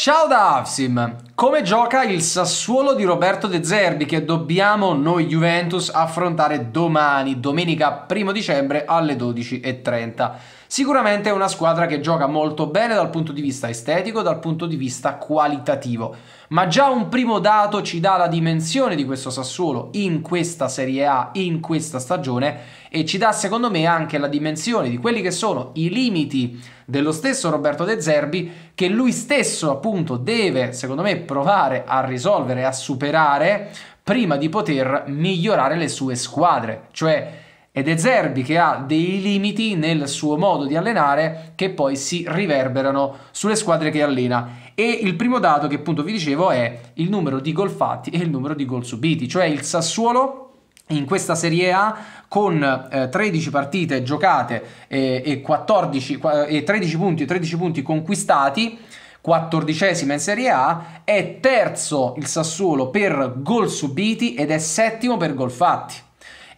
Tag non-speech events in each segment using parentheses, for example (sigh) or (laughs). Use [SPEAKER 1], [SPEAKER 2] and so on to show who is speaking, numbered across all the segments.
[SPEAKER 1] Ciao da Avsim! Come gioca il Sassuolo di Roberto De Zerbi che dobbiamo noi Juventus affrontare domani, domenica 1 dicembre alle 12.30? Sicuramente è una squadra che gioca molto bene dal punto di vista estetico, dal punto di vista qualitativo, ma già un primo dato ci dà la dimensione di questo Sassuolo in questa Serie A, in questa stagione e ci dà secondo me anche la dimensione di quelli che sono i limiti dello stesso Roberto De Zerbi che lui stesso appunto deve secondo me provare a risolvere, a superare prima di poter migliorare le sue squadre, cioè ed è Zerbi che ha dei limiti nel suo modo di allenare che poi si riverberano sulle squadre che allena. E il primo dato che appunto vi dicevo è il numero di gol fatti e il numero di gol subiti, cioè il Sassuolo in questa Serie A con eh, 13 partite giocate eh, e, 14, e 13 punti, 13 punti conquistati, 14 in Serie A, è terzo il Sassuolo per gol subiti ed è settimo per gol fatti.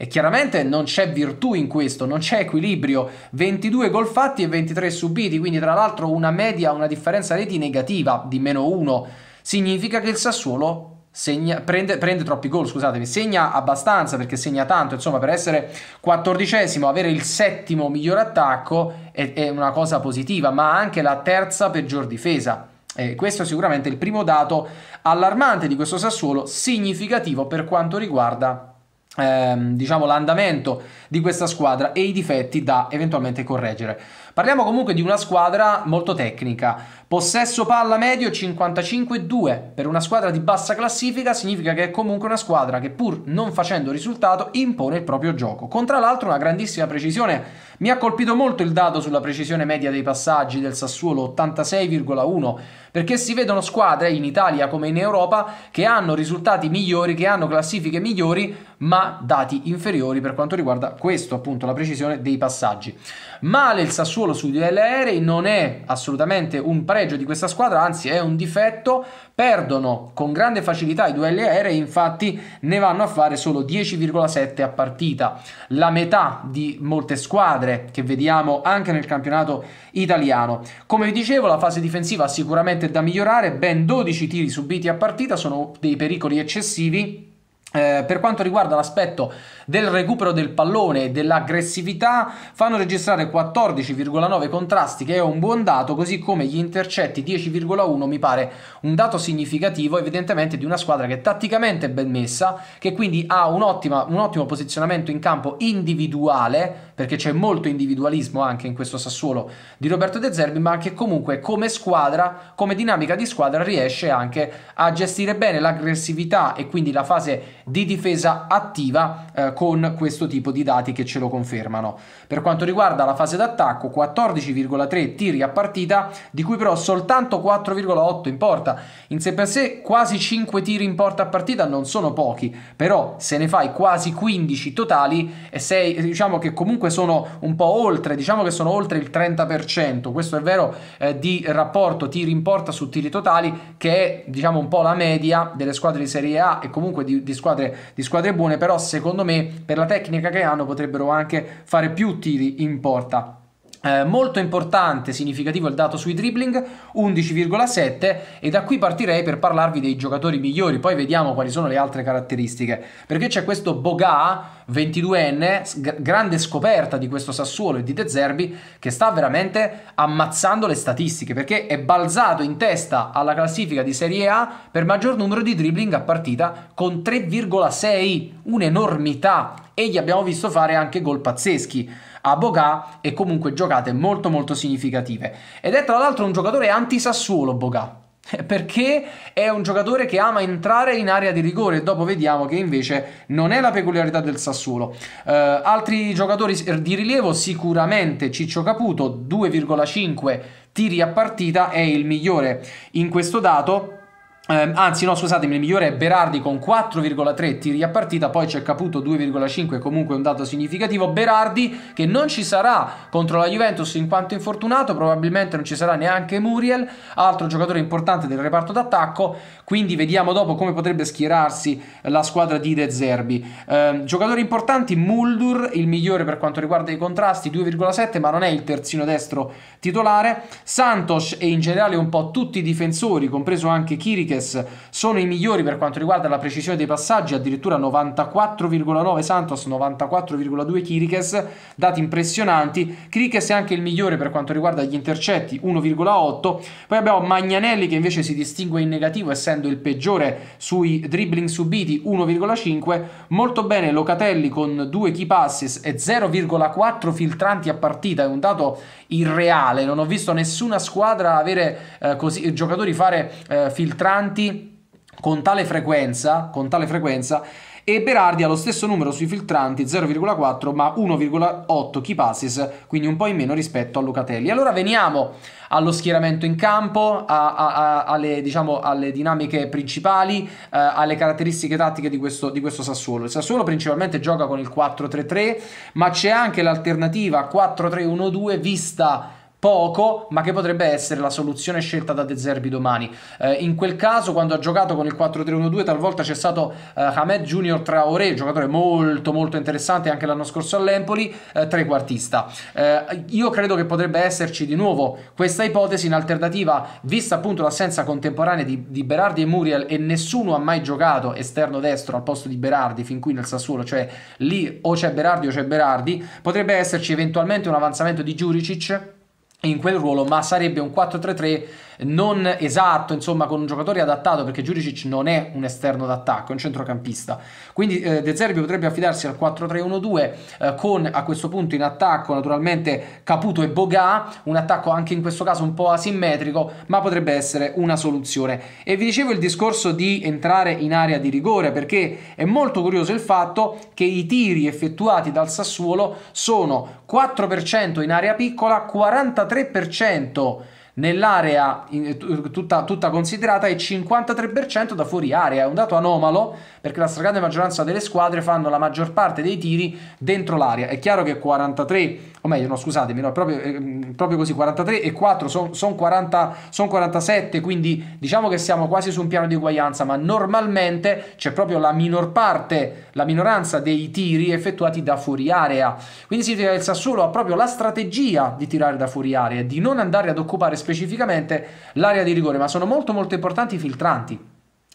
[SPEAKER 1] E chiaramente non c'è virtù in questo, non c'è equilibrio. 22 gol fatti e 23 subiti, quindi tra l'altro una media, una differenza reti negativa di meno 1. Significa che il Sassuolo Segna, prende, prende, troppi gol, scusatemi, segna abbastanza perché segna tanto, insomma per essere quattordicesimo, avere il settimo miglior attacco è, è una cosa positiva, ma anche la terza peggior difesa. E questo è sicuramente il primo dato allarmante di questo Sassuolo, significativo per quanto riguarda ehm, diciamo l'andamento di questa squadra e i difetti da eventualmente correggere. Parliamo comunque di una squadra molto tecnica. Possesso palla medio 55-2 per una squadra di bassa classifica significa che è comunque una squadra che pur non facendo risultato impone il proprio gioco. Con tra l'altro una grandissima precisione. Mi ha colpito molto il dato sulla precisione media dei passaggi del Sassuolo 86,1 perché si vedono squadre in Italia come in Europa che hanno risultati migliori, che hanno classifiche migliori, ma dati inferiori per quanto riguarda questo appunto la precisione dei passaggi. Male il Sassuolo duelli aerei non è assolutamente un pregio di questa squadra, anzi è un difetto. Perdono con grande facilità i duelli aerei, infatti ne vanno a fare solo 10,7 a partita, la metà di molte squadre che vediamo anche nel campionato italiano. Come vi dicevo, la fase difensiva sicuramente da migliorare, ben 12 tiri subiti a partita sono dei pericoli eccessivi eh, per quanto riguarda l'aspetto del recupero del pallone e dell'aggressività, fanno registrare 14,9 contrasti, che è un buon dato, così come gli intercetti 10,1 mi pare un dato significativo, evidentemente di una squadra che è tatticamente ben messa, che quindi ha un, ottima, un ottimo posizionamento in campo individuale, perché c'è molto individualismo anche in questo Sassuolo di Roberto De Zerbi, ma che comunque come squadra, come dinamica di squadra riesce anche a gestire bene l'aggressività e quindi la fase di difesa attiva eh, con questo tipo di dati che ce lo confermano. Per quanto riguarda la fase d'attacco, 14,3 tiri a partita, di cui però soltanto 4,8 in porta. In sé per sé quasi 5 tiri in porta a partita non sono pochi, però se ne fai quasi 15 totali e sei diciamo che comunque sono un po' oltre, diciamo che sono oltre il 30%, questo è vero eh, di rapporto tiri in porta su tiri totali che è diciamo un po' la media delle squadre di Serie A e comunque di, di squadre squadre, di squadre buone, però secondo me per la tecnica che hanno potrebbero anche fare più tiri in porta. Eh, molto importante, significativo il dato sui dribbling, 11,7 e da qui partirei per parlarvi dei giocatori migliori, poi vediamo quali sono le altre caratteristiche, perché c'è questo Boga, 22enne, g- grande scoperta di questo Sassuolo e di De Zerbi, che sta veramente ammazzando le statistiche, perché è balzato in testa alla classifica di Serie A per maggior numero di dribbling a partita con 3,6, un'enormità, e gli abbiamo visto fare anche gol pazzeschi a Boga e comunque giocate molto molto significative. Ed è tra l'altro un giocatore anti-Sassuolo Boga. (laughs) Perché è un giocatore che ama entrare in area di rigore e dopo vediamo che invece non è la peculiarità del Sassuolo. Uh, altri giocatori di rilievo sicuramente Ciccio Caputo 2,5 tiri a partita è il migliore in questo dato eh, anzi, no, scusatemi, il migliore è Berardi con 4,3 tiri a partita, poi c'è Caputo 2,5, comunque un dato significativo. Berardi che non ci sarà contro la Juventus in quanto infortunato, probabilmente non ci sarà neanche Muriel, altro giocatore importante del reparto d'attacco, quindi vediamo dopo come potrebbe schierarsi la squadra di De Zerbi. Eh, giocatori importanti, Muldur, il migliore per quanto riguarda i contrasti, 2,7, ma non è il terzino destro titolare. Santos e in generale un po' tutti i difensori, compreso anche Kirike Rodriguez sono i migliori per quanto riguarda la precisione dei passaggi, addirittura 94,9 Santos, 94,2 Kirikes, dati impressionanti. Kirikes è anche il migliore per quanto riguarda gli intercetti, 1,8. Poi abbiamo Magnanelli che invece si distingue in negativo essendo il peggiore sui dribbling subiti, 1,5. Molto bene Locatelli con 2 key passes e 0,4 filtranti a partita, è un dato irreale. Non ho visto nessuna squadra avere eh, così, giocatori fare eh, filtranti con tale frequenza, con tale frequenza e Berardi ha lo stesso numero sui filtranti 0,4 ma 1,8 key passes quindi un po' in meno rispetto a Locatelli allora veniamo allo schieramento in campo a, a, a, alle, diciamo, alle, dinamiche principali eh, alle caratteristiche tattiche di questo, di questo Sassuolo. Il Sassuolo principalmente gioca con il 4-3-3 ma c'è anche l'alternativa 4-3-1-2 vista poco, ma che potrebbe essere la soluzione scelta da De Zerbi domani. Eh, in quel caso, quando ha giocato con il 4-3-1-2, talvolta c'è stato eh, Hamed Junior Traoré, giocatore molto molto interessante anche l'anno scorso all'Empoli, eh, trequartista. Eh, io credo che potrebbe esserci di nuovo questa ipotesi in alternativa, vista appunto l'assenza contemporanea di, di Berardi e Muriel e nessuno ha mai giocato esterno destro al posto di Berardi fin qui nel Sassuolo, cioè lì o c'è Berardi o c'è Berardi, potrebbe esserci eventualmente un avanzamento di Juricic in quel ruolo, ma sarebbe un 4-3-3 non esatto, insomma, con un giocatore adattato, perché Juricic non è un esterno d'attacco, è un centrocampista. Quindi eh, De Zerbi potrebbe affidarsi al 4-3-1-2 eh, con a questo punto in attacco naturalmente Caputo e Boga, un attacco anche in questo caso un po' asimmetrico, ma potrebbe essere una soluzione. E vi dicevo il discorso di entrare in area di rigore, perché è molto curioso il fatto che i tiri effettuati dal Sassuolo sono 4% in area piccola, 43% nell'area tutta, tutta, considerata e 53% da fuori area. È un dato anomalo perché la stragrande maggioranza delle squadre fanno la maggior parte dei tiri dentro l'area. È chiaro che 43, o meglio, no, scusatemi, no, proprio, eh, proprio così, 43 e 4 sono son son 47, quindi diciamo che siamo quasi su un piano di uguaglianza, ma normalmente c'è proprio la minor parte, la minoranza dei tiri effettuati da fuori area. Quindi significa che il Sassuolo ha proprio la strategia di tirare da fuori area, di non andare ad occupare specificamente l'area di rigore, ma sono molto molto importanti i filtranti.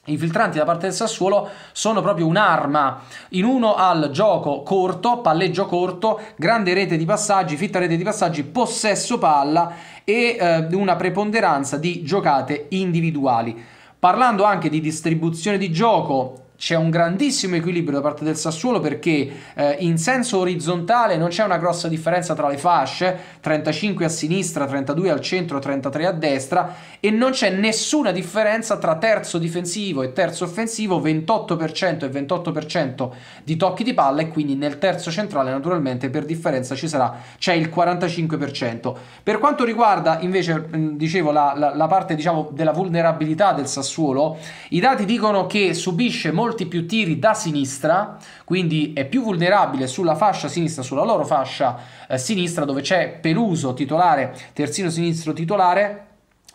[SPEAKER 1] I filtranti da parte del Sassuolo sono proprio un'arma in uno al gioco corto, palleggio corto, grande rete di passaggi, fitta rete di passaggi, possesso palla e eh, una preponderanza di giocate individuali. Parlando anche di distribuzione di gioco c'è un grandissimo equilibrio da parte del Sassuolo perché eh, in senso orizzontale non c'è una grossa differenza tra le fasce, 35 a sinistra, 32 al centro, 33 a destra e non c'è nessuna differenza tra terzo difensivo e terzo offensivo, 28% e 28% di tocchi di palla e quindi nel terzo centrale naturalmente per differenza ci sarà c'è il 45%. Per quanto riguarda invece dicevo la, la, la parte diciamo della vulnerabilità del Sassuolo, i dati dicono che subisce molto molti più tiri da sinistra, quindi è più vulnerabile sulla fascia sinistra, sulla loro fascia eh, sinistra dove c'è Peluso titolare, terzino sinistro titolare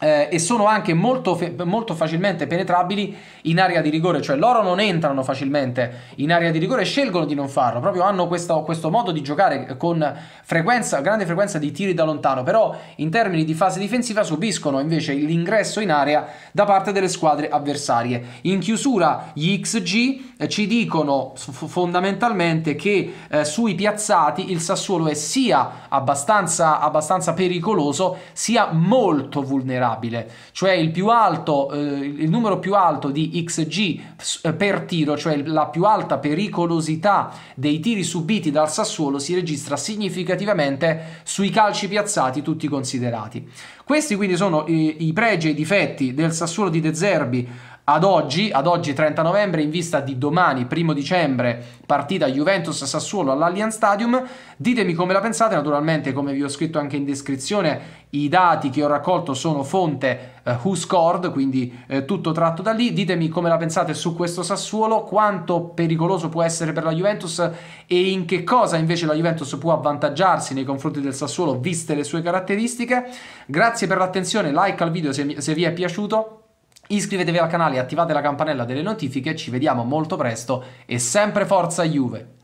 [SPEAKER 1] eh, e sono anche molto, molto, facilmente penetrabili in area di rigore, cioè loro non entrano facilmente in area di rigore scelgono di non farlo, proprio hanno questo, questo modo di giocare con frequenza, grande frequenza di tiri da lontano, però in termini di fase difensiva subiscono invece l'ingresso in area da parte delle squadre avversarie. In chiusura gli XG eh, ci dicono fondamentalmente che eh, sui piazzati il Sassuolo è sia abbastanza, abbastanza pericoloso sia molto vulnerabile variabile, cioè il più alto, eh, il numero più alto di XG eh, per tiro, cioè la più alta pericolosità dei tiri subiti dal Sassuolo si registra significativamente sui calci piazzati tutti considerati. Questi quindi sono i, i pregi e i difetti del Sassuolo di De Zerbi ad oggi, ad oggi 30 novembre, in vista di domani, primo dicembre, partita Juventus-Sassuolo all'Allianz Stadium. Ditemi come la pensate, naturalmente come vi ho scritto anche in descrizione, i dati che ho raccolto sono fonte uh, Who Scored, quindi uh, tutto tratto da lì. Ditemi come la pensate su questo Sassuolo, quanto pericoloso può essere per la Juventus e in che cosa invece la Juventus può avvantaggiarsi nei confronti del Sassuolo, viste le sue caratteristiche. Grazie per l'attenzione, like al video se, se vi è piaciuto. Iscrivetevi al canale e attivate la campanella delle notifiche, ci vediamo molto presto e sempre forza Juve!